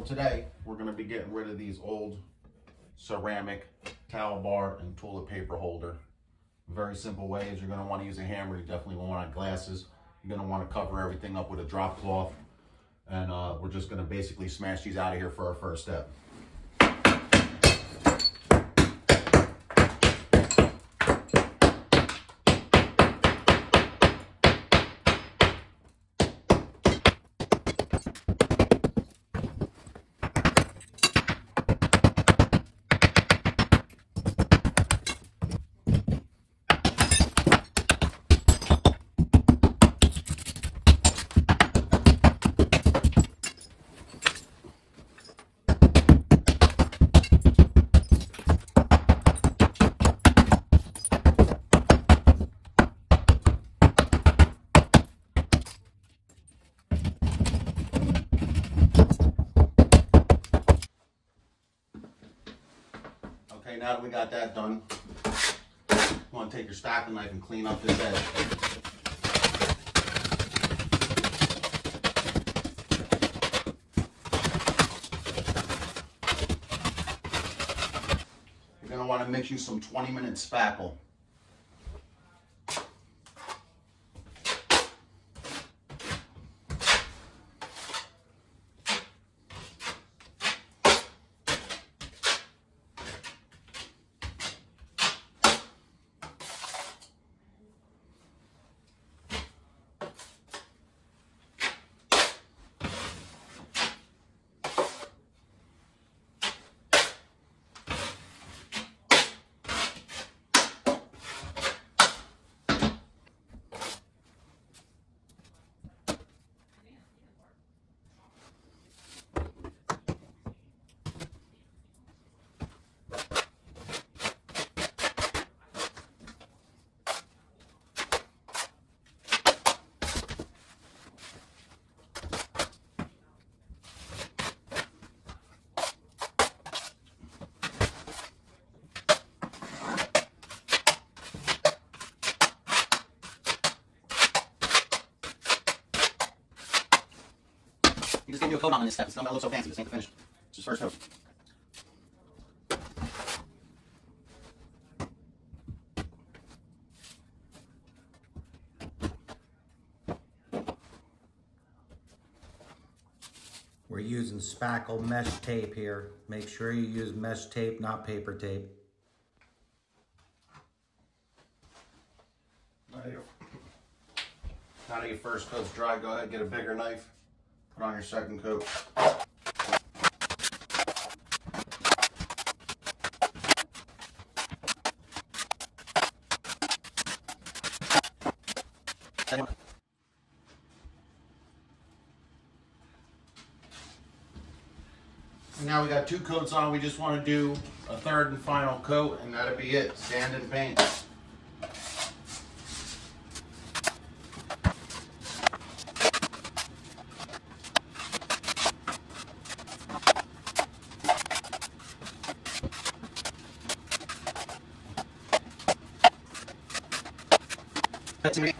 today, we're gonna be getting rid of these old ceramic towel bar and toilet paper holder. Very simple ways. You're gonna wanna use a hammer. You definitely want glasses. You're gonna wanna cover everything up with a drop cloth. And uh, we're just gonna basically smash these out of here for our first step. Now that we got that done, you want to take your stacking knife and clean up this edge. You're going to want to mix you some 20 minute spackle. You just gave me a coat on this step. It's not gonna look so fancy. This ain't the finish. It's just first coat. We're using spackle mesh tape here. Make sure you use mesh tape, not paper tape. Now that your- now that your first coat's dry, go ahead, get a bigger knife. Put on your second coat. Now we got two coats on. We just want to do a third and final coat, and that'll be it. Sand and paint. That's me.